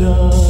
sun.